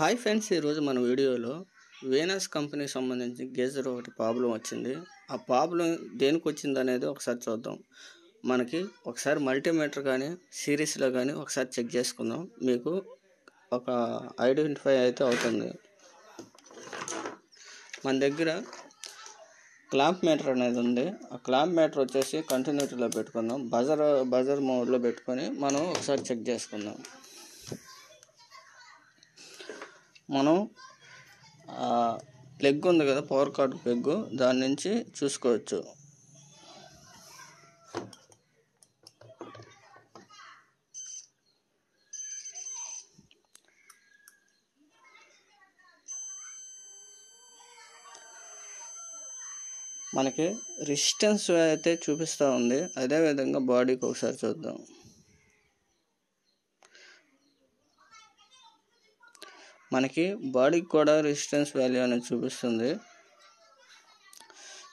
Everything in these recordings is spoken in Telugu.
హాయ్ ఫ్రెండ్స్ ఈరోజు మన వీడియోలో వీనస్ కంపెనీకి సంబంధించి గేజర్ ఒకటి ప్రాబ్లం వచ్చింది. ఆ ప్రాబ్లం దేనికి వచ్చింది అనేది ఒకసారి చూద్దాం. మనకి ఒకసారి మల్టీమీటర్ కానీ సిరీస్లో కానీ ఒకసారి చెక్ చేసుకుందాం. మీకు ఒక ఐడెంటిఫై అయితే అవుతుంది. మన దగ్గర క్లాంప్ మీటర్ అనేది ఉంది. ఆ క్లాంప్ మీటర్ వచ్చేసి కంటిన్యూటీలో పెట్టుకుందాం. బజర్ బజర్ మోడ్లో పెట్టుకొని మనం ఒకసారి చెక్ చేసుకుందాం. మనం ప్లగ్ ఉంది కదా పవర్ కార్డ్ ప్లగ్ దాని నుంచి చూసుకోవచ్చు. మనకి రెసిస్టెన్స్ అయితే చూపిస్తూ ఉంది. అదేవిధంగా బాడీకి ఒకసారి చూద్దాం. మనకి బాడీకి కూడా రెసిస్టెన్స్ వాల్యూ అనేది చూపిస్తుంది.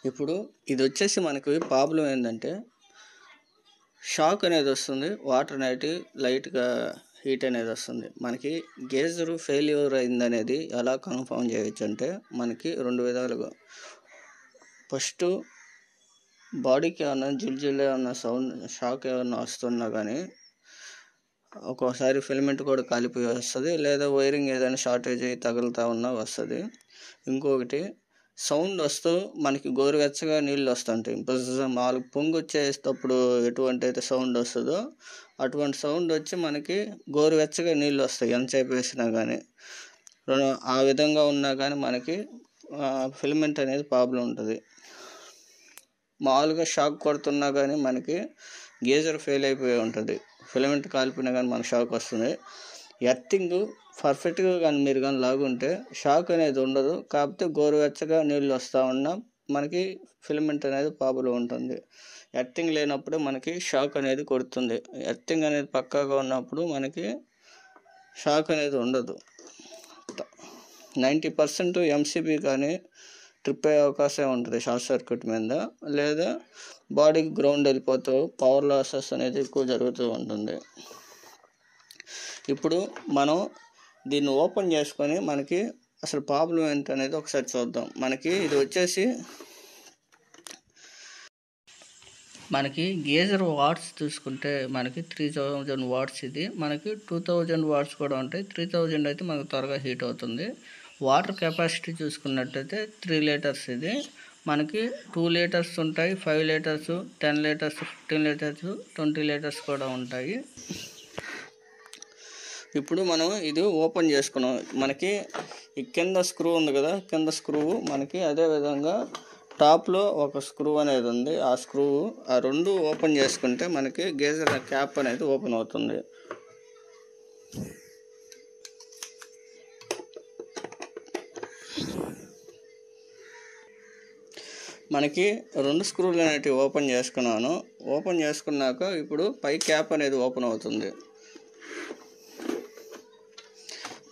ఇప్పుడు ఇది వచ్చేసి మనకి ప్రాబ్లం ఏంటంటే షాక్ అనేది వస్తుంది వాటర్ అనేది లైట్గా హీట్ అనేది వస్తుంది. మనకి గేజర్ ఫెయిల్యూర్ అయిందనేది ఎలా కన్ఫర్మ్ చేయొచ్చు అంటే మనకి రెండు విధాలుగా. ఫస్ట్ బాడీకి ఏమన్నా జిల్ ఏమన్నా సౌండ్ షాక్ ఏమన్నా వస్తున్నా కానీ ఒక్కోసారి ఫిల్మెంట్ కూడా కాలిపోయి వస్తుంది లేదా వైరింగ్ ఏదైనా షార్టేజ్ అయ్యి తగులుతూ ఉన్నా వస్తుంది. ఇంకొకటి సౌండ్ వస్తూ మనకి గోరువెచ్చగా నీళ్ళు వస్తుంటాయి. బజ్ మాలు పొంగు వచ్చేటప్పుడు ఎటువంటి అయితే సౌండ్ వస్తుందో అటువంటి సౌండ్ వచ్చి మనకి గోరువెచ్చగా నీళ్ళు వస్తాయి ఎంతసేపు వేసినా కానీ ఆ విధంగా ఉన్నా కానీ మనకి ఫిల్మెంట్ అనేది ప్రాబ్లం ఉంటుంది. మామూలుగా షాక్ కొడుతున్నా కానీ మనకి గేజర్ ఫెయిల్ అయిపోయి ఉంటుంది. ఫిలమెంట్ కాలిపోయినా కానీ మనకు షాక్ వస్తుంది. ఎర్తింగ్ పర్ఫెక్ట్గా కానీ మీరు కానీ లాగుంటే షాక్ అనేది ఉండదు. కాకపోతే గోరువెచ్చగా నీళ్ళు వస్తూ ఉన్నా మనకి ఫిలమెంట్ అనేది పాపులో ఉంటుంది. ఎర్తింగ్ లేనప్పుడు మనకి షాక్ అనేది కొడుతుంది. ఎర్తింగ్ అనేది పక్కాగా ఉన్నప్పుడు మనకి షాక్ అనేది ఉండదు. నైంటీ పర్సెంట్ ఎంసీబీ కానీ ట్రిప్ అయ్యే అవకాశం ఉంటుంది షార్ట్ సర్క్యూట్ మీద. లేదా బాడీకి గ్రౌండ్ వెళ్ళిపోతూ పవర్ లాసెస్ అనేది ఎక్కువ జరుగుతూ ఉంటుంది. ఇప్పుడు మనం దీన్ని ఓపెన్ చేసుకొని మనకి అసలు ప్రాబ్లం ఏంటనేది ఒకసారి చూద్దాం. మనకి ఇది వచ్చేసి మనకి గేజర్ వాట్స్ చూసుకుంటే మనకి త్రీ థౌజండ్ వాట్స్ ఇది. మనకి టూ థౌజండ్ వాట్స్ కూడా ఉంటాయి. త్రీ థౌజండ్ అయితే మనకు త్వరగా హీట్ అవుతుంది. వాటర్ కెపాసిటీ చూసుకున్నట్టయితే త్రీ లీటర్స్ ఇది. మనకి టూ లీటర్స్ ఉంటాయి five litres ten litres fifteen litres twenty litres కూడా ఉంటాయి. ఇప్పుడు మనం ఇది ఓపెన్ చేసుకున్నాం. మనకి ఈ కింద స్క్రూ ఉంది కదా కింద స్క్రూ మనకి అదే విధంగా టాప్లో ఒక స్క్రూ అనేది ఉంది. ఆ స్క్రూ ఆ రెండు ఓపెన్ చేసుకుంటే మనకి గేజర్ క్యాప్ అనేది ఓపెన్ అవుతుంది. మనకి రెండు స్క్రూలు అనేటివి ఓపెన్ చేసుకున్నాను. ఓపెన్ చేసుకున్నాక ఇప్పుడు పై క్యాప్ అనేది ఓపెన్ అవుతుంది.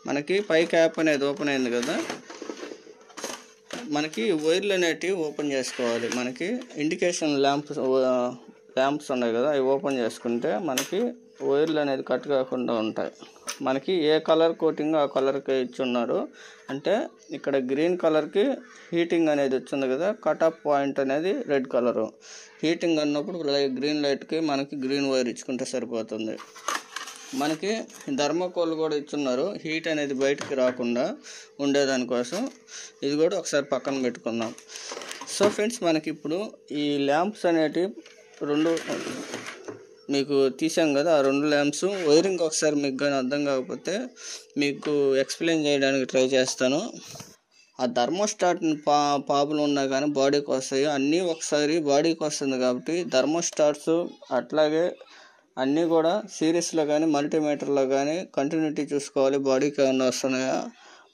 మనకి పై క్యాప్ అనేది ఓపెన్ అయింది కదా. మనకి వైర్లు అనేటివి ఓపెన్ చేసుకోవాలి. మనకి ఇండికేషన్ ల్యాంప్స్ ల్యాంప్స్ ఉన్నాయి కదా అవి ఓపెన్ చేసుకుంటే మనకి వైర్లు అనేది కట్ కాకుండా ఉంటాయి. మనకి ఏ కలర్ కోటింగ్ ఆ కలర్కి ఇచ్చున్నారు. అంటే ఇక్కడ గ్రీన్ కలర్కి హీటింగ్ అనేది వచ్చింది కదా కట్ ఆఫ్ పాయింట్ అనేది రెడ్ కలరు. హీటింగ్ అన్నప్పుడు గ్రీన్ లైట్కి మనకి గ్రీన్ వైర్ ఇచ్చుకుంటే సరిపోతుంది. మనకి ధర్మకోల్ కూడా ఇచ్చున్నారు. హీట్ అనేది బయటికి రాకుండా ఉండేదానికోసం ఇది కూడా ఒకసారి పక్కన పెట్టుకుందాం. సో ఫ్రెండ్స్ మనకి ఇప్పుడు ఈ ల్యాంప్స్ అనేటివి రెండు మీకు తీసాం కదా ఆ రెండు ల్యాంప్స్. వైరింగ్ ఒకసారి మీకు కానీ అర్థం కాకపోతే మీకు ఎక్స్ప్లెయిన్ చేయడానికి ట్రై చేస్తాను. ఆ థర్మోస్టాట్ పా పాపులు ఉన్నా కానీ బాడీకి వస్తాయి. అన్నీ ఒకసారి బాడీకి వస్తుంది కాబట్టి థర్మోస్టాట్స్ అట్లాగే అన్నీ కూడా సిరీస్లో కానీ మల్టీమీటర్లో కానీ కంటిన్యూటీ చూసుకోవాలి. బాడీకి ఏమైనా వస్తున్నాయా?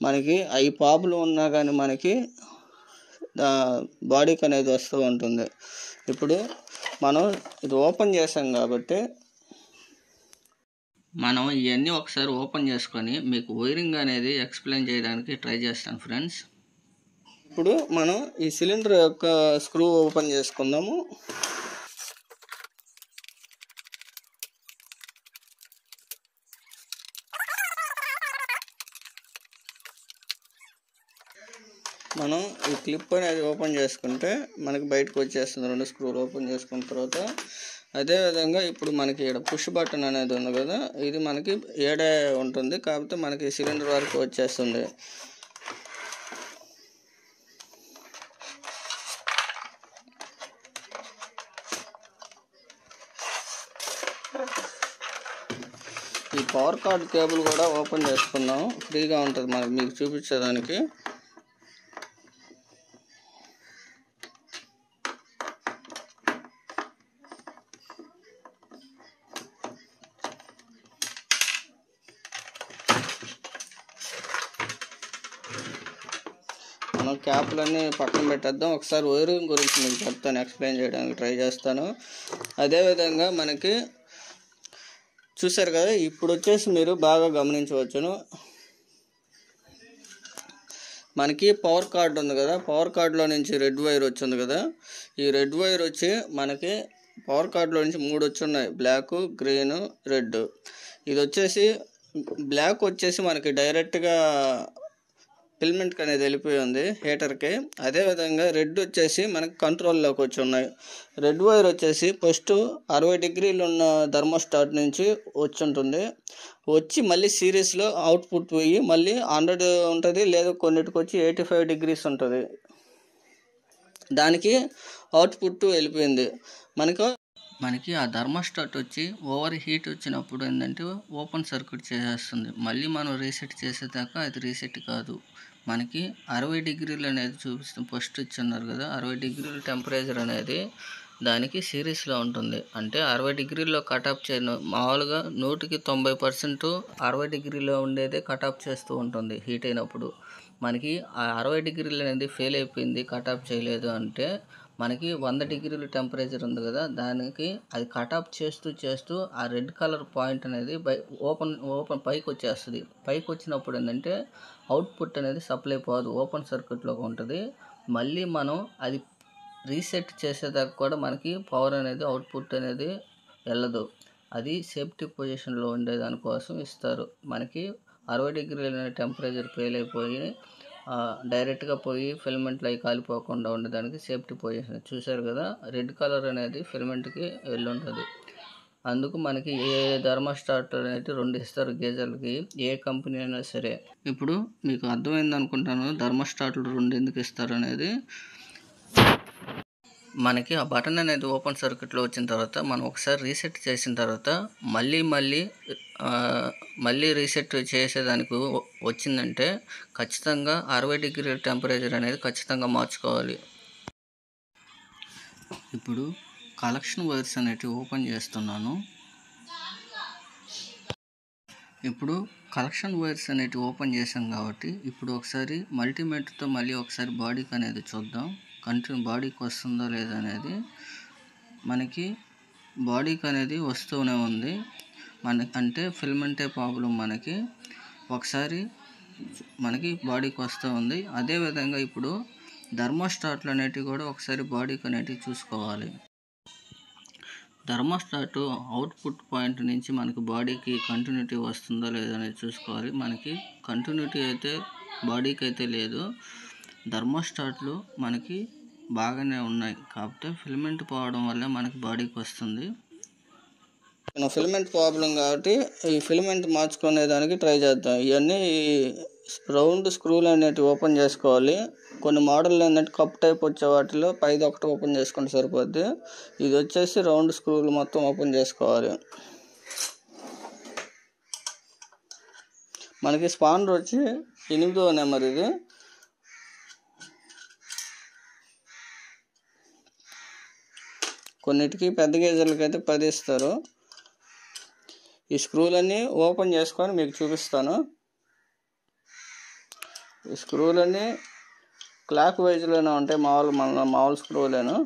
మనకి అవి పాపులు ఉన్నా కానీ మనకి బాడీకి అనేది వస్తూ ఉంటుంది. ఇప్పుడు మనం ఇది ఓపెన్ చేసాం కాబట్టి మనం ఇవన్నీ ఒకసారి ఓపెన్ చేసుకొని మీకు వైరింగ్ అనేది ఎక్స్ప్లెయిన్ చేయడానికి ట్రై చేస్తాను ఫ్రెండ్స్. ఇప్పుడు మనం ఈ సిలిండర్ యొక్క స్క్రూ ఓపెన్ చేసుకుందాము మనం ఈ క్లిప్ అనేది ఓపెన్ చేసుకుంటే మనకి బయటకు వచ్చేస్తుంది. రెండు స్క్రూలు ఓపెన్ చేసుకున్న తర్వాత అదేవిధంగా ఇప్పుడు మనకి ఇక్కడ పుష్ బటన్ అనేది ఉంది కదా ఇది మనకి ఏడే ఉంటుంది కాకపోతే మనకి సిలిండర్ వరకు వచ్చేస్తుంది. ఈ పవర్ కార్డ్ కేబుల్ కూడా ఓపెన్ చేసుకుందాం. ఫ్రీగా ఉంటుంది మనకి మీకు చూపించేదానికి. మనం పక్కన పెట్టేద్దాం. ఒకసారి వైరింగ్ గురించి మీకు చెప్తాను ఎక్స్ప్లెయిన్ చేయడానికి ట్రై చేస్తాను. అదేవిధంగా మనకి చూసారు కదా ఇప్పుడు వచ్చేసి మీరు బాగా గమనించవచ్చును. మనకి పవర్ కార్డ్ ఉంది కదా పవర్ కార్డులో నుంచి రెడ్ వైర్ వచ్చింది కదా. ఈ రెడ్ వైర్ వచ్చి మనకి పవర్ కార్డులో నుంచి మూడు వచ్చి ఉన్నాయి బ్లాక్ గ్రీన్ రెడ్ ఇది వచ్చేసి బ్లాక్ వచ్చేసి మనకి డైరెక్ట్గా ఫిల్మెంట్ అనేది వెళ్ళిపోయి ఉంది హీటర్కి. అదేవిధంగా రెడ్ వచ్చేసి మనకి కంట్రోల్లోకి వచ్చి ఉన్నాయి. రెడ్ వైర్ వచ్చేసి ఫస్ట్ అరవై డిగ్రీలు ఉన్న థర్మోస్టాట్ నుంచి వచ్చి ఉంటుంది వచ్చి మళ్ళీ సిరీస్లో అవుట్పుట్ పోయి మళ్ళీ హండ్రెడ్ ఉంటుంది లేదా కొన్నిటికి వచ్చి ఎయిటీ ఫైవ్ డిగ్రీస్ ఉంటుంది. దానికి అవుట్పుట్ వెళ్ళిపోయింది. మనకు మనకి ఆ థర్మోస్టాట్ వచ్చి ఓవర్ హీట్ వచ్చినప్పుడు ఏంటంటే ఓపెన్ సర్క్యూట్ చేసేస్తుంది మళ్ళీ మనం రీసెట్ చేసేదాకా అది రీసెట్ కాదు. మనకి అరవై డిగ్రీలు అనేది చూపిస్తుంది. ఫస్ట్ ఇచ్చున్నారు కదా అరవై డిగ్రీలు టెంపరేచర్ అనేది దానికి సిరీస్లో ఉంటుంది. అంటే అరవై డిగ్రీల్లో కటాప్ చే మామూలుగా నూటికి తొంభై పర్సెంట్ అరవై డిగ్రీలో ఉండేదే కటాప్ చేస్తూ ఉంటుంది హీట్ అయినప్పుడు. మనకి ఆ అరవై డిగ్రీలు అనేది ఫెయిల్ అయిపోయింది కటాప్ చేయలేదు అంటే మనకి వంద డిగ్రీల టెంపరేచర్ ఉంది కదా దానికి అది కటాప్ చేస్తూ చేస్తూ ఆ రెడ్ కలర్ పాయింట్ అనేది బై ఓపెన్ ఓపెన్ పైకి వచ్చేస్తుంది. పైకి వచ్చినప్పుడు ఏంటంటే అవుట్పుట్ అనేది సప్లై పోదు ఓపెన్ సర్క్యూట్లోకి ఉంటుంది. మళ్ళీ మనం అది రీసెట్ చేసేదాకా కూడా మనకి పవర్ అనేది అవుట్పుట్ అనేది వెళ్ళదు. అది సేఫ్టీ పొజిషన్లో ఉండేదానికోసం ఇస్తారు. మనకి అరవై డిగ్రీల టెంపరేచర్ ఫెయిల్ అయిపోయి డైరెక్ట్గా పోయి ఫిల్మెంట్లు అవి కాలిపోకుండా ఉండడానికి సేఫ్టీ పొజిషన్. చూశారు కదా రెడ్ కలర్ అనేది ఫిల్మెంట్కి వెళ్ళి ఉంటుంది అందుకు మనకి ఏ థర్మోస్టాట్ అనేది రెండు ఇస్తారు గేజర్లకి ఏ కంపెనీ అయినా సరే. ఇప్పుడు మీకు అర్థమైంది అనుకుంటాను థర్మోస్టాట్లు రెండు ఎందుకు ఇస్తారు అనేది. మనకి ఆ బటన్ అనేది ఓపెన్ సర్క్యూట్లో వచ్చిన తర్వాత మనం ఒకసారి రీసెట్ చేసిన తర్వాత మళ్ళీ మళ్ళీ మళ్ళీ రీసెట్ చేసేదానికి వచ్చిందంటే ఖచ్చితంగా అరవై డిగ్రీల టెంపరేచర్ అనేది ఖచ్చితంగా మార్చుకోవాలి. ఇప్పుడు కలెక్షన్ వైర్స్ అనేటివి ఓపెన్ చేస్తున్నాను. ఇప్పుడు కలెక్షన్ వైర్స్ అనేటివి ఓపెన్ చేసాం కాబట్టి ఇప్పుడు ఒకసారి మల్టీమీటర్తో మళ్ళీ ఒకసారి బాడీకి అనేది చూద్దాం. కంటిన్యూ బాడీకి వస్తుందో లేదా అనేది మనకి బాడీకి అనేది వస్తూనే ఉంది. మన అంటే ఫిల్మెంటే ప్రాబ్లం మనకి. ఒకసారి మనకి బాడీకి వస్తూ ఉంది. అదేవిధంగా ఇప్పుడు థర్మోస్టాట్లు అనేటివి కూడా ఒకసారి బాడీకి అనేటివి చూసుకోవాలి. థర్మోస్టాట్ అవుట్పుట్ పాయింట్ నుంచి మనకి బాడీకి కంటిన్యూటీ వస్తుందో లేదో అనేది చూసుకోవాలి. మనకి కంటిన్యూటీ అయితే బాడీకి అయితే లేదు. థర్మోస్టాట్లు మనకి బాగానే ఉన్నాయి. కాకపోతే ఫిలమెంట్ పోవడం వల్ల మనకి బాడీకి వస్తుంది. ఫిలమెంట్ ప్రాబ్లం కాబట్టి ఈ ఫిలమెంట్ మార్చుకునే దానికి ట్రై చేద్దాం. ఇవన్నీ రౌండ్ స్క్రూలు అనేటివి ఓపెన్ చేసుకోవాలి. కొన్ని మోడల్ ఏంటంటే కప్ టైప్ వచ్చే వాటిలో పైది ఒకటి ఓపెన్ చేసుకుంటే సరిపోద్ది. ఇది వచ్చేసి రౌండ్ స్క్రూలు మొత్తం ఓపెన్ చేసుకోవాలి. మనకి స్పాండర్ వచ్చి ఎనిమిదో నెంబర్ ఇది. కొన్నిటికి పెద్ద గేజర్లకి అయితే పది ఇస్తారు ఈ స్క్రూలన్నీ ఓపెన్ చేసుకొని మీకు చూపిస్తాను. ఈ స్క్రూలన్నీ క్లాక్ వైజ్లోనే ఉంటాయి మామూలు మన మామూలు స్క్రూలేను.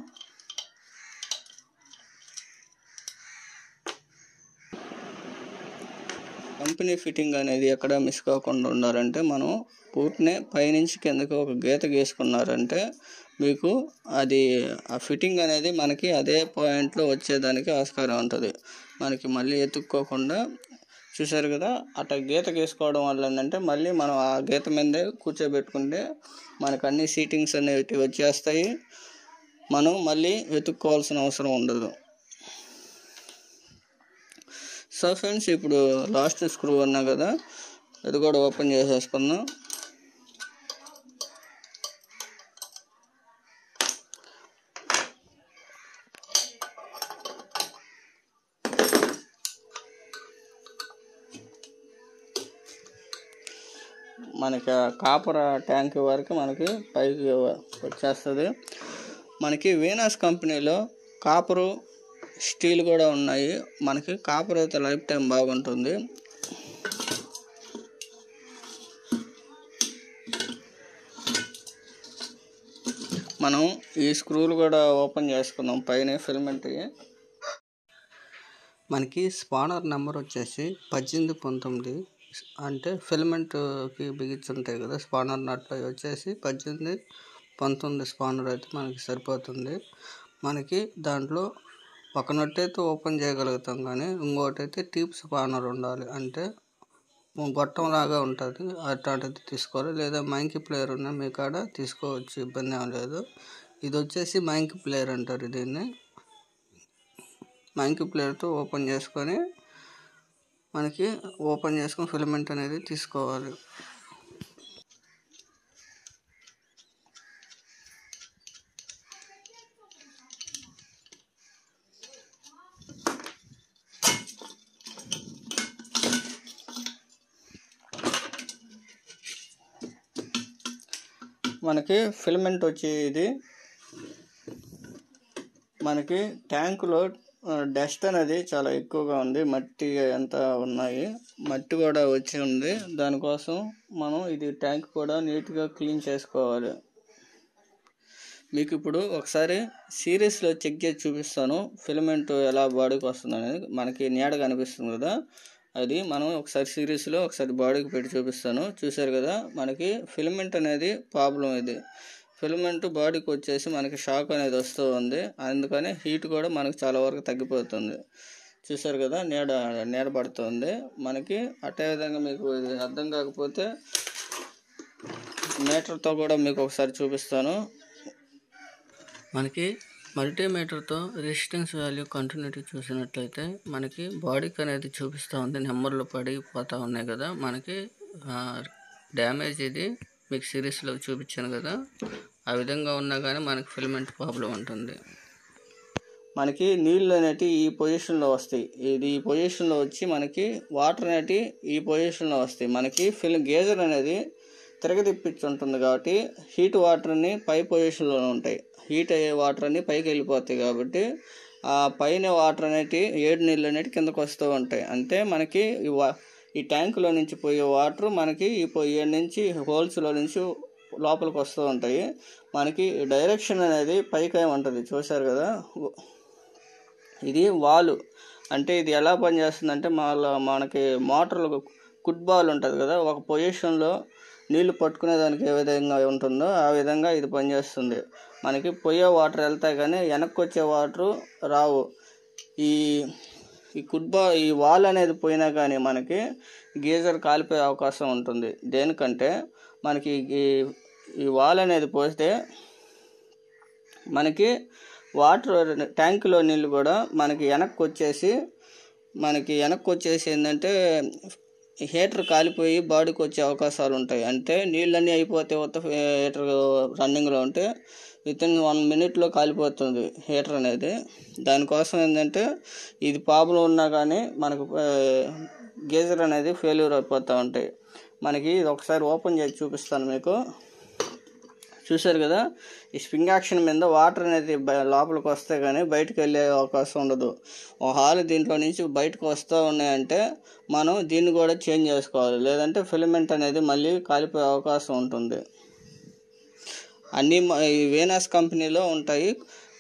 కంపెనీ ఫిట్టింగ్ అనేది ఎక్కడ మిస్ కాకుండా ఉండాలంటే మనం పూర్తినే పైనుంచి కిందకి ఒక గీత గీసుకున్నారంటే మీకు అది ఆ ఫిట్టింగ్ అనేది మనకి అదే పాయింట్లో వచ్చేదానికి ఆస్కారం ఉంటుంది. మనకి మళ్ళీ ఎత్తుక్కోకుండా చూశారు కదా అట్లా గీత గీసుకోవడం వల్ల ఏంటంటే మళ్ళీ మనం ఆ గీత మీదే కూర్చోబెట్టుకుంటే మనకు అన్ని సీటింగ్స్ అనేవి వచ్చేస్తాయి. మనం మళ్ళీ వెతుక్కోవాల్సిన అవసరం ఉండదు. సో ఫ్రెండ్స్ ఇప్పుడు లాస్ట్ స్క్రూ ఉన్నా కదా అది కూడా ఓపెన్ చేసేసుకుందాం. మనకి కాపర్ ట్యాంక్ వరకు మనకి పైకి వచ్చేస్తుంది. మనకి వీనస్ కంపెనీలో కాపరు స్టీల్ కూడా ఉన్నాయి. మనకి కాపర్ అయితే లైఫ్ టైం బాగుంటుంది. మనం ఈ స్క్రూలు కూడా ఓపెన్ చేసుకుందాం. పైన ఫిల్మెంట్ మనకి స్పానర్ నెంబర్ వచ్చేసి పద్దెనిమిది పంతొమ్మిది. అంటే ఫిలమెంట్కి బిగించుంటాయి కదా స్పానర్ నట్లు అవి వచ్చేసి పద్దెనిమిది పంతొమ్మిది స్పానర్ అయితే మనకి సరిపోతుంది. మనకి దాంట్లో ఒక నట్ అయితే ఓపెన్ చేయగలుగుతాం కానీ ఇంకోటి అయితే టీప్ స్పానర్ ఉండాలి. అంటే గొట్టం లాగా ఉంటుంది అట్లాంటిది తీసుకోవాలి. లేదా మైంకి ప్లేయర్ ఉన్న మీ కాడ తీసుకోవచ్చు ఇబ్బంది ఏం లేదు. ఇది వచ్చేసి మైంకి ప్లేయర్ అంటారు దీన్ని. మైంకి ప్లేయర్తో ఓపెన్ చేసుకొని మనకి ఓపెన్ చేసుకొని ఫిలమెంట్ అనేది తీసుకోవాలి. మనకి ఫిలమెంట్ వచ్చి ఇది మనకి ట్యాంకులో డస్ట్ అనేది చాలా ఎక్కువగా ఉంది మట్టి అంతా ఉన్నాయి. మట్టి కూడా వచ్చి ఉంది. దానికోసం మనం ఇది ట్యాంక్ కూడా నీట్గా క్లీన్ చేసుకోవాలి. మీకు ఇప్పుడు ఒకసారి సిరీస్లో చెక్ చేసి చూపిస్తాను. ఫిలమెంట్ ఎలా బాడీకి వస్తుంది అనేది. మనకి నీడ కనిపిస్తుంది కదా. అది మనం ఒకసారి సిరీస్లో ఒకసారి బాడీకి పెట్టి చూపిస్తాను. చూసారు కదా మనకి ఫిలమెంట్ అనేది ప్రాబ్లం ఇది. ఫిలమెంట్ బాడీకి వచ్చేసి మనకి షాక్ అనేది వస్తూ ఉంది. అందుకని హీట్ కూడా మనకి చాలా వరకు తగ్గిపోతుంది. చూసారు కదా నీడ నీడ పడుతుంది. మనకి అటే విధంగా మీకు ఇది అర్థం కాకపోతే మీటర్తో కూడా మీకు ఒకసారి చూపిస్తాను. మనకి మల్టీమీటర్తో రెసిస్టెన్స్ వాల్యూ కంటిన్యూటీ చూసినట్లయితే మనకి బాడీకి అనేది చూపిస్తూ ఉంది. నెంబర్లు పడిపోతూ ఉన్నాయి కదా. మనకి డ్యామేజ్ ఇది మీకు సిరీస్లో చూపించాను కదా. ఆ విధంగా ఉన్నా కానీ మనకి ఫిలమెంట్ ప్రాబ్లం ఉంటుంది. మనకి నీళ్ళు అనేటివి ఈ పొజిషన్లో వస్తాయి. ఇది ఈ పొజిషన్లో వచ్చి మనకి వాటర్ అనేటివి ఈ పొజిషన్లో వస్తాయి. మనకి ఫిల్ గేజర్ అనేది తిరగదిప్పించుంటుంది కాబట్టి హీట్ వాటర్ని పై పొజిషన్లో ఉంటాయి. హీట్ అయ్యే వాటర్ అన్ని పైకి వెళ్ళిపోతాయి కాబట్టి ఆ పైన వాటర్ అనేటి ఏడు నీళ్ళు అనేటి కిందకు వస్తూ ఉంటాయి. అంటే మనకి ఈ వా ఈ ట్యాంకులో నుంచి పోయే వాటర్ మనకి ఈ పోయే నుంచి హోల్స్లో నుంచి లోపలికి వస్తూ ఉంటాయి. మనకి డైరెక్షన్ అనేది పైకి ఉంటుంది చూశారు కదా? ఇది వాలు. అంటే ఇది ఎలా పనిచేస్తుందంటే మన మనకి మోటార్లు కుట్ బాల్ ఉంటుంది కదా? ఒక పొజిషన్లో నీళ్ళు పట్టుకునే దానికి ఏ విధంగా ఉంటుందో ఆ విధంగా ఇది పనిచేస్తుంది. మనకి పోయే వాటర్ వెళ్తాయి కానీ వెనక్కి వచ్చే వాటర్ రావు. ఈ ఈ కుట్బా ఈ వాల్ అనేది పోయినా కానీ మనకి గీజర్ కాలిపోయే అవకాశం ఉంటుంది. దేనికంటే మనకి ఈ ఈ వాల్ అనేది పోస్తే మనకి వాటర్ ట్యాంకులో నీళ్ళు కూడా మనకి వెనక్కి వచ్చేసి మనకి వెనక్కి వచ్చేసి ఏంటంటే హీటర్ కాలిపోయి బాడీకి వచ్చే అవకాశాలు ఉంటాయి. అంటే నీళ్ళన్నీ అయిపోతే కొత్త హీటర్ రన్నింగ్లో ఉంటే విత్ ఇన్ వన్ మినిట్లో కాలిపోతుంది హీటర్ అనేది. దానికోసం ఏంటంటే ఇది ప్రాబ్లం ఉన్నా కానీ మనకు గీజర్ అనేది ఫెయిల్యూర్ అయిపోతూ ఉంటాయి. మనకి ఇది ఒకసారి ఓపెన్ చేసి చూపిస్తాను మీకు. చూశారు కదా? ఈ స్ప్రింగ్ యాక్షన్ మీద వాటర్ అనేది లోపలికి వస్తే కానీ బయటకు వెళ్ళే అవకాశం ఉండదు. ఒక హాల్ దీంట్లో నుంచి బయటకు వస్తూ ఉన్నాయంటే మనం దీన్ని కూడా చేంజ్ చేసుకోవాలి. లేదంటే ఫిలమెంట్ అనేది మళ్ళీ కాలిపోయే అవకాశం ఉంటుంది. అన్నీ ఈ వేనాస్ కంపెనీలో ఉంటాయి.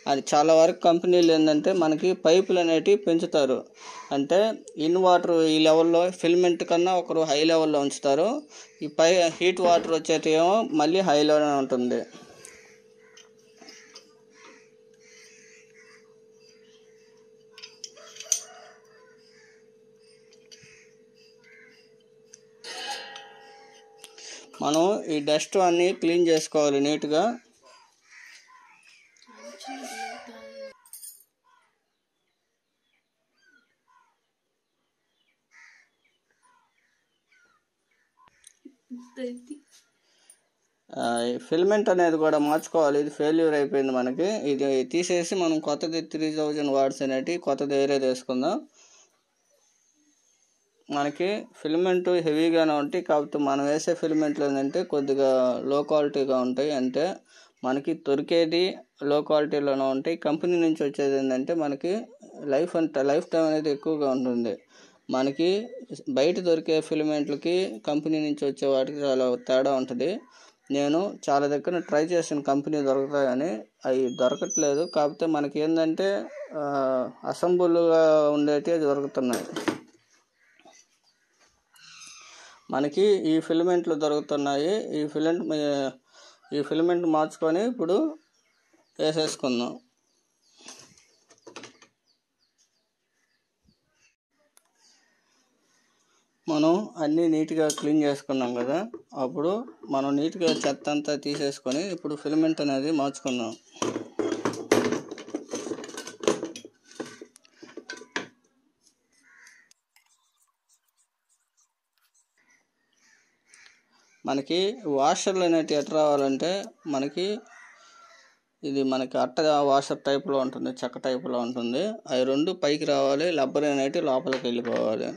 అది చాలా వరకు కంపెనీలు ఏంటంటే మనకి పైపులు అనేటివి పెంచుతారు. అంటే ఇన్ వాటర్ ఈ లెవెల్లో ఫిల్మెంట్ కన్నా ఒకరు హై లెవెల్లో ఉంచుతారు. ఈ పై హీట్ వాటర్ వచ్చేటేమో మళ్ళీ హై లెవెల్ ఉంటుంది. మనం ఈ డస్ట్ అన్నీ క్లీన్ చేసుకోవాలి నీట్గా. ఫిల్మెంట్ అనేది కూడా మార్చుకోవాలి. ఇది ఫెయిల్యూర్ అయిపోయింది మనకి. ఇది తీసేసి మనం కొత్తది త్రీ థౌజండ్ వాట్స్ అనేటి కొత్తది వేరే తీసుకుందాం. మనకి ఫిల్మెంట్ హెవీగానే ఉంటాయి. కాకపోతే మనం వేసే ఫిల్మెంట్లు ఏంటంటే కొద్దిగా లో క్వాలిటీగా ఉంటాయి. అంటే మనకి దొరికేది లో క్వాలిటీలోనే ఉంటాయి. కంపెనీ నుంచి వచ్చేది ఏంటంటే మనకి లైఫ్ అంత లైఫ్ టైం అనేది ఎక్కువగా ఉంటుంది. మనకి బయట దొరికే ఫిలిమెంట్లకి కంపెనీ నుంచి వచ్చే వాటికి చాలా తేడా ఉంటుంది. నేను చాలా దగ్గర ట్రై చేసిన కంపెనీ దొరుకుతాయని. అవి దొరకట్లేదు. కాకపోతే మనకి ఏంటంటే అసెంబుల్గా ఉండేటివి దొరుకుతున్నాయి. మనకి ఈ ఫిలమెంట్లు దొరుకుతున్నాయి. ఈ ఫిలమెంట్ ఈ ఫిలమెంట్ మార్చుకొని ఇప్పుడు వేసేసుకుందాం. మనం అన్నీ నీట్గా క్లీన్ చేసుకున్నాం కదా అప్పుడు మనం నీట్గా చెత్త అంతా తీసేసుకొని ఇప్పుడు ఫిలమెంట్ అనేది మార్చుకుందాం. మనకి వాషర్లు అనేటివి ఎట్లా రావాలంటే మనకి ఇది మనకి అట్ట వాషర్ టైప్లో ఉంటుంది చెక్క టైప్లో ఉంటుంది. అవి రెండు పైకి రావాలి లబ్బర్ అనేటివి లోపలికి వెళ్ళిపోవాలి.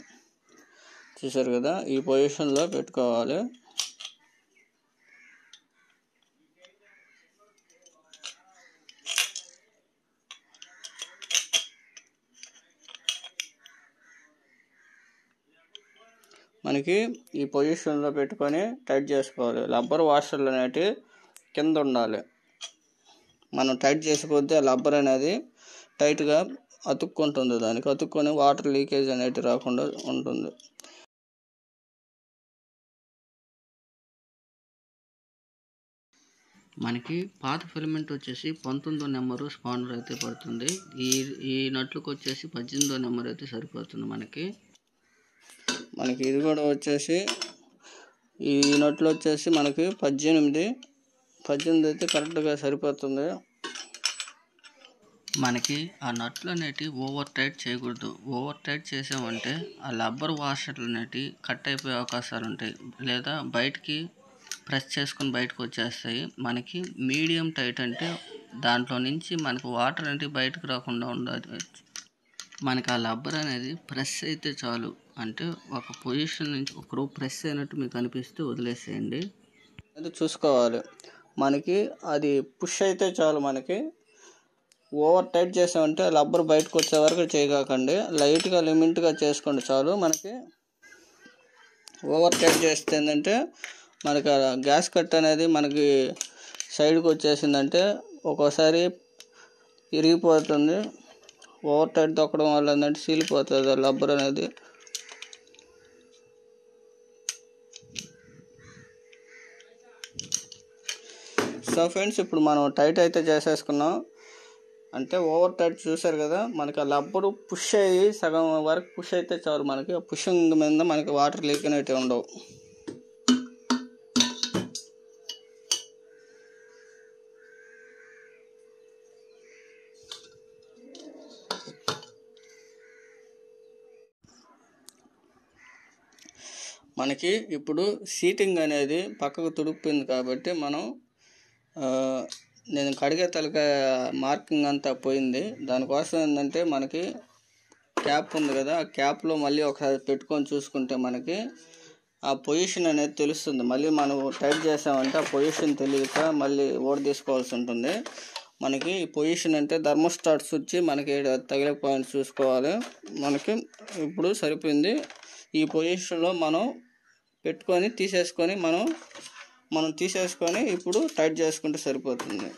చూసారు కదా ఈ పొజిషన్లో పెట్టుకోవాలి. మనకి ఈ పొజిషన్లో పెట్టుకొని టైట్ చేసుకోవాలి. రబ్బర్ వాషర్లు అనేటివి కింద ఉండాలి. మనం టైట్ చేసిపోతే ఆ రబ్బర్ అనేది టైట్గా అతుక్కుంటుంది దానికి. అతుక్కొని వాటర్ లీకేజ్ అనేది రాకుండా ఉంటుంది. మనకి పాత ఫిలమెంట్ వచ్చేసి పంతొమ్మిదో నెంబరు స్పాండర్ అయితే పడుతుంది. ఈ ఈ నట్లకు వచ్చేసి పద్దెనిమిదో నెంబర్ అయితే సరిపోతుంది మనకి. మనకి ఇది కూడా వచ్చేసి ఈ నట్లు వచ్చేసి మనకి పద్దెనిమిది పద్దెనిమిది అయితే కరెక్ట్గా సరిపోతుంది. మనకి ఆ నట్లు అనేటివి ఓవర్ టైట్ చేయకూడదు. ఓవర్ టైట్ చేసామంటే ఆ లబ్బర్ వాషర్లు అనేటివి కట్ అయిపోయే అవకాశాలు ఉంటాయి. లేదా బయటికి ప్రెస్ చేసుకొని బయటకు వచ్చేస్తాయి. మనకి మీడియం టైట్ అంటే దాంట్లో నుంచి మనకు వాటర్ అనేది బయటకు రాకుండా ఉండదు మనకి ఆ రబ్బర్ అనేది ప్రెస్ అయితే చాలు. అంటే ఒక పొజిషన్ నుంచి ఒక రూ ప్రెస్ అయినట్టు మీకు అనిపిస్తే వదిలేసేయండి. అది చూసుకోవాలి. మనకి అది పుష్ అయితే చాలు మనకి. ఓవర్ టైట్ చేసామంటే రబ్బర్ బయటకు వచ్చే వరకు చేయకండి లైట్గా లిమిట్గా చేసుకోండి చాలు. మనకి ఓవర్ టైట్ చేస్తే ఏంటంటే మనకి ఆ గ్యాస్ కట్ అనేది మనకి సైడ్కి వచ్చేసిందంటే ఒక్కోసారి ఇరిగిపోతుంది. ఓవర్ టైట్ తొక్కడం వల్ల ఏంటంటే సీలిపోతుంది రబ్బర్ అనేది. సో ఫ్రెండ్స్ ఇప్పుడు మనం టైట్ అయితే చేసేసుకున్నాం. అంటే ఓవర్ టైట్ చూసారు కదా మనకి ఆ లబ్బరు పుష్ అయ్యి సగం వరకు పుష్ అయితే చాలు మనకి. ఆ పుషింగ్ మీద మనకి వాటర్ లీక్ అనేవి ఉండవు. మనకి ఇప్పుడు సీటింగ్ అనేది పక్కకు తుడిపోయింది కాబట్టి మనం నేను కడిగే తలక మార్కింగ్ అంతా పోయింది. దానికోసం ఏంటంటే మనకి క్యాప్ ఉంది కదా ఆ క్యాప్లో మళ్ళీ ఒకసారి పెట్టుకొని చూసుకుంటే మనకి ఆ పొజిషన్ అనేది తెలుస్తుంది. మళ్ళీ మనం టైప్ చేసామంటే ఆ పొజిషన్ తెలియక మళ్ళీ ఓడి తీసుకోవాల్సి ఉంటుంది. మనకి ఈ పొజిషన్ అంటే థర్మోస్టాట్ వచ్చి మనకి తగిలే పాయింట్స్ చూసుకోవాలి. మనకి ఇప్పుడు సరిపోయింది. ఈ పొజిషన్లో మనం పెట్టుకొని తీసేసుకొని మనం మనం తీసేసుకొని ఇప్పుడు టైట్ చేసుకుంటే సరిపోతుంది.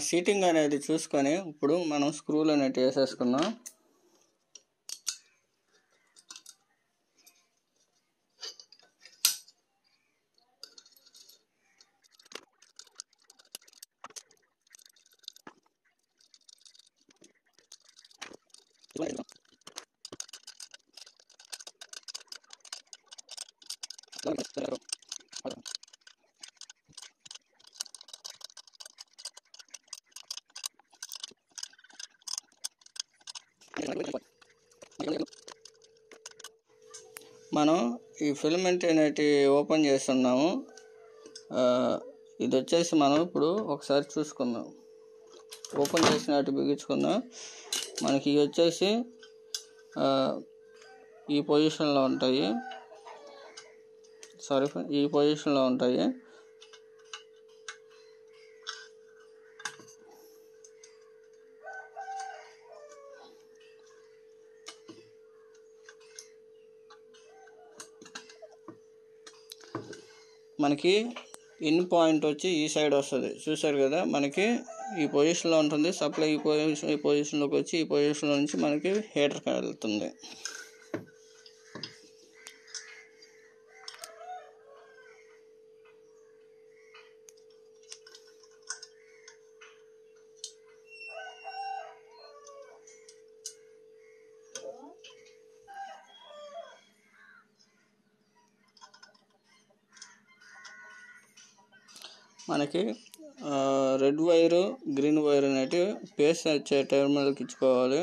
సీటింగ్ అనేది చూసుకొని ఇప్పుడు మనం స్క్రూలు అనేవి వేసేసుకున్నాం మనం ఈ ఫిలమెంట్ అనేటి ఓపెన్ చేస్తున్నాము. ఇది వచ్చేసి మనం ఇప్పుడు ఒకసారి చూసుకుందాం. ఓపెన్ చేసినట్టు బిగించుకుందాం. మనకి ఇవి వచ్చేసి ఈ పొజిషన్లో ఉంటాయి. సారీ ఈ పొజిషన్లో ఉంటాయి. మనకి ఇన్ పాయింట్ వచ్చి ఈ సైడ్ వస్తుంది. చూసారు కదా మనకి ఈ పొజిషన్లో ఉంటుంది. సప్లై ఈ పొజిషన్ ఈ పొజిషన్లోకి వచ్చి ఈ పొజిషన్లో నుంచి మనకి హీటర్కి వెళ్తుంది. మనకి రెడ్ వైరు గ్రీన్ వైర్ అనేటివి పేస్ట్ వచ్చే టెర్మినల్కి ఇచ్చుకోవాలి.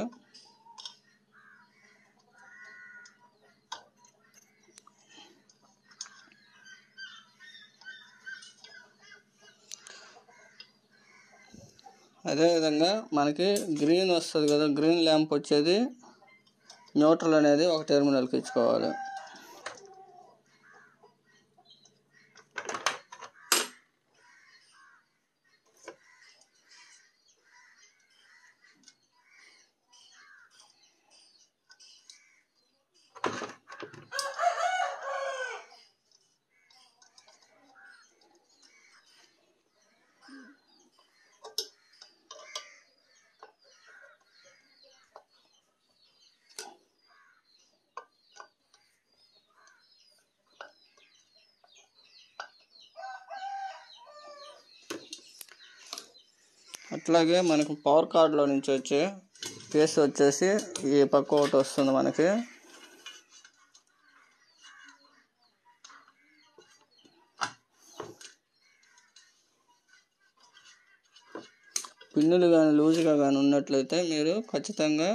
అదేవిధంగా మనకి గ్రీన్ వస్తుంది కదా గ్రీన్ ల్యాంప్ వచ్చేది న్యూట్రల్ అనేది ఒక టెర్మినల్కి ఇచ్చుకోవాలి. అట్లాగే మనకు పవర్ కార్డులో నుంచి వచ్చే కేస్ వచ్చేసి ఈ పక్క ఒకటి వస్తుంది మనకి. పిన్నులు కానీ లూజ్గా కానీ ఉన్నట్లయితే మీరు ఖచ్చితంగా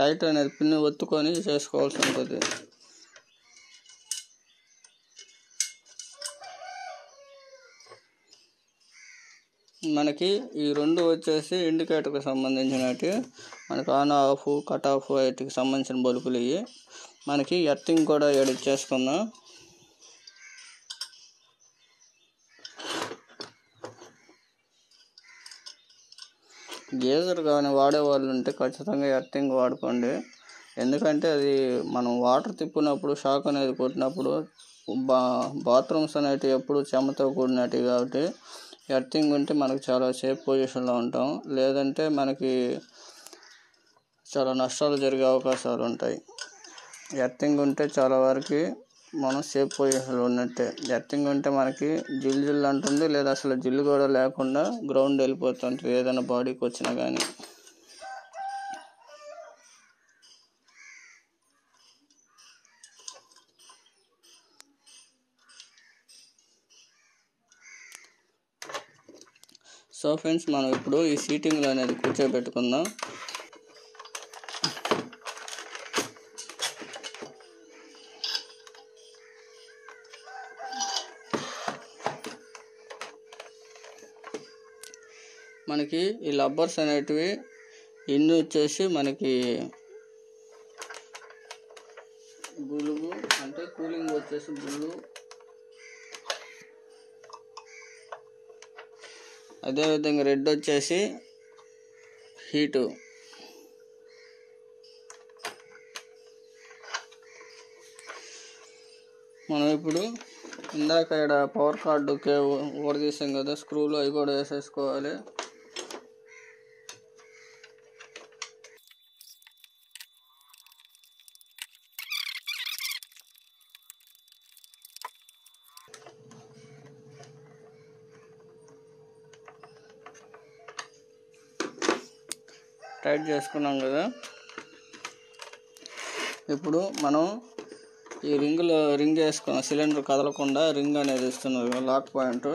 టైట్ అనేది పిన్ను ఒత్తుకొని చేసుకోవాల్సి ఉంటుంది. మనకి ఈ రెండు వచ్చేసి ఇండికేటర్కి సంబంధించినవి మనకి ఆన్ ఆఫ్ కట్ ఆఫ్ వాటికి సంబంధించిన బల్బులు ఇవి. మనకి ఎర్తింగ్ కూడా ఎడిట్ చేసుకుందాం. గేజర్ కానీ వాడే వాళ్ళు ఉంటే ఖచ్చితంగా ఎర్తింగ్ వాడుకోండి. ఎందుకంటే అది మనం వాటర్ తిప్పినప్పుడు షాక్ అనేది కొట్టినప్పుడు బా బాత్రూమ్స్ అనేటివి ఎప్పుడు చెమతో కూడినవి కాబట్టి ఎర్తింగ్ ఉంటే మనకు చాలా సేఫ్ పొజిషన్లో ఉంటాం. లేదంటే మనకి చాలా నష్టాలు జరిగే అవకాశాలు ఉంటాయి. ఎర్తింగ్ ఉంటే చాలా వరకు మనం సేఫ్ పొజిషన్లో ఉన్నట్టే. ఎర్తింగ్ ఉంటే మనకి జిల్ జిల్లు అంటుంది లేదా అసలు జిల్లు కూడా లేకుండా గ్రౌండ్ వెళ్ళిపోతుంటుంది. ఏదైనా బాడీకి వచ్చినా కానీ సో ఫ్రెండ్స్ మనం ఇప్పుడు ఈ సీటింగ్లో అనేది కూర్చోబెట్టుకుందాం. మనకి ఈ లబ్బర్స్ అనేటివి ఇన్ని వచ్చేసి మనకి గులుగు అంటే కూలింగ్ వచ్చేసి గుళ్ళు అదేవిధంగా రెడ్ వచ్చేసి హీటు. మనం ఇప్పుడు ఇందాక ఇక్కడ పవర్ కార్డుకి ఊడదీసాం కదా స్క్రూలు అవి కూడా వేసేసుకోవాలి. వేసుకున్నాం కదా. ఇప్పుడు మనం ఈ రింగులో రింగ్ వేసుకున్న సిలిండర్ కదలకుండా రింగ్ అనేది ఇస్తున్నారు లాక్ పాయింట్.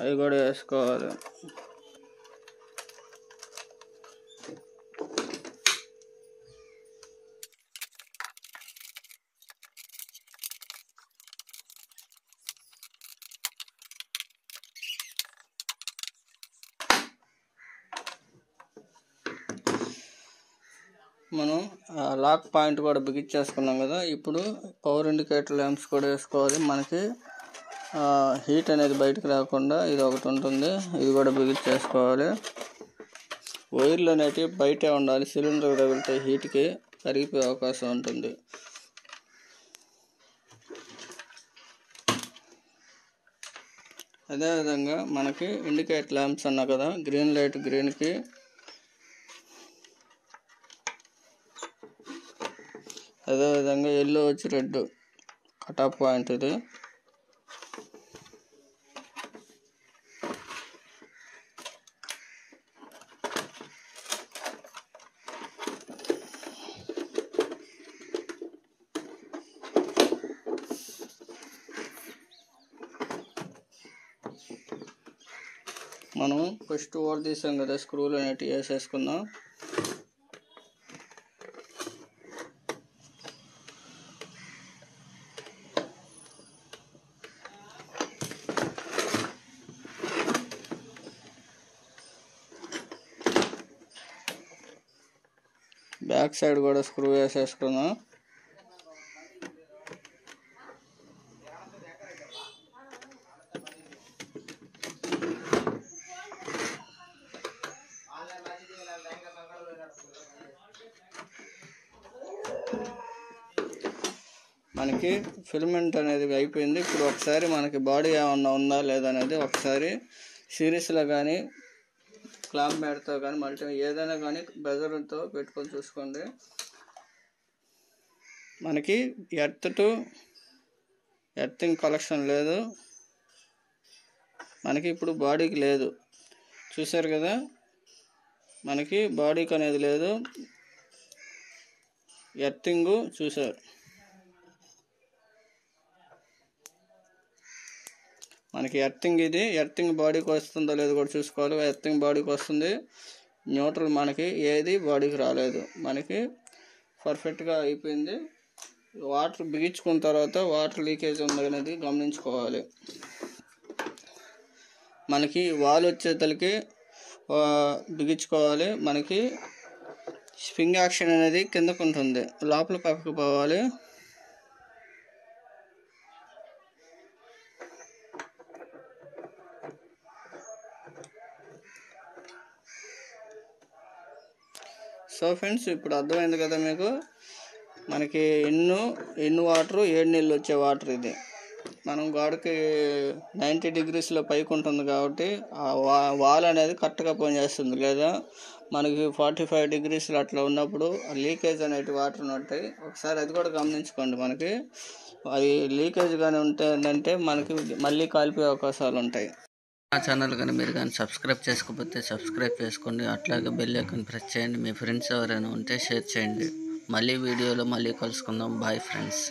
అవి కూడా వేసుకోవాలి మనం ఆ లాక్ పాయింట్ కూడా బిగించేసుకున్నాం కదా. ఇప్పుడు పవర్ ఇండికేటర్ ల్యాంప్స్ కూడా వేసుకోవాలి. మనకి హీట్ అనేది బయటకు రాకుండా ఇది ఒకటి ఉంటుంది. ఇది కూడా బిగించేసుకోవాలి వైర్లు అనేటివి బయటే ఉండాలి. సిలిండర్ తగిలితే హీట్కి కరిగిపోయే అవకాశం ఉంటుంది. అదేవిధంగా మనకి ఇండికేట్ ల్యాంప్స్ అన్నా కదా గ్రీన్ లైట్ గ్రీన్కి అదేవిధంగా ఎల్లో వచ్చి రెడ్ కటాప్ పాయింట్ ఇది. మనం ఫస్ట్ ఓవర్ తీసాం కదా స్క్రూలు అనేటివి వేసేసుకుందాం. బ్యాక్ సైడ్ కూడా స్క్రూ వేసేసుకున్నాం. మనకి ఫిల్మెంట్ అనేది అయిపోయింది. ఇప్పుడు ఒకసారి మనకి బాడీ ఏమన్నా ఉందా లేదా అనేది ఒకసారి సిరీస్లో కానీ క్లాంప్ మ్యాట్తో కానీ మల్టీ ఏదైనా కానీ బెజర్తో పెట్టుకొని చూసుకోండి. మనకి ఎర్త్ టు ఎర్తింగ్ కలెక్షన్ లేదు. మనకి ఇప్పుడు బాడీకి లేదు. చూసారు కదా? మనకి బాడీకి అనేది లేదు. ఎర్థింగు చూసారు మనకి ఎర్తింగ్ ఇది. ఎర్తింగ్ బాడీకి వస్తుందో లేదో కూడా చూసుకోవాలి. ఎర్తింగ్ బాడీకి వస్తుంది. న్యూట్రల్ మనకి ఏది బాడీకి రాలేదు. మనకి పర్ఫెక్ట్గా అయిపోయింది. వాటర్ బిగించుకున్న తర్వాత వాటర్ లీకేజ్ ఉంది అనేది గమనించుకోవాలి. మనకి వాల్ వచ్చేతలకి బిగించుకోవాలి. మనకి స్ప్రింగ్ యాక్షన్ అనేది కిందకు ఉంటుంది లోపల పక్కకు పోవాలి సో ఫ్రెండ్స్ ఇప్పుడు అర్థమైంది కదా మీకు? మనకి ఎన్ను ఎన్ని వాటరు ఏడు నీళ్ళు వచ్చే వాటర్ ఇది. మనం గోడకి నైంటీ డిగ్రీస్లో పైకి ఉంటుంది కాబట్టి ఆ వా వాల్ అనేది కరెక్ట్గా పనిచేస్తుంది లేదా? మనకి ఫార్టీ ఫైవ్ డిగ్రీస్లో అట్లా ఉన్నప్పుడు లీకేజ్ అనేటి వాటర్ ఉంటాయి. ఒకసారి అది కూడా గమనించుకోండి మనకి. అది లీకేజ్ కానీ ఉంటుందంటే మనకి మళ్ళీ కాలిపోయే అవకాశాలు ఉంటాయి. నా ఛానల్ కానీ మీరు కానీ సబ్స్క్రైబ్ చేసుకోకపోతే సబ్స్క్రైబ్ చేసుకోండి. అట్లాగే బెల్ ఐకాన్ ప్రెస్ చేయండి. మీ ఫ్రెండ్స్ ఎవరైనా ఉంటే షేర్ చేయండి. మళ్ళీ వీడియోలో మళ్ళీ కలుసుకుందాం. Bye friends.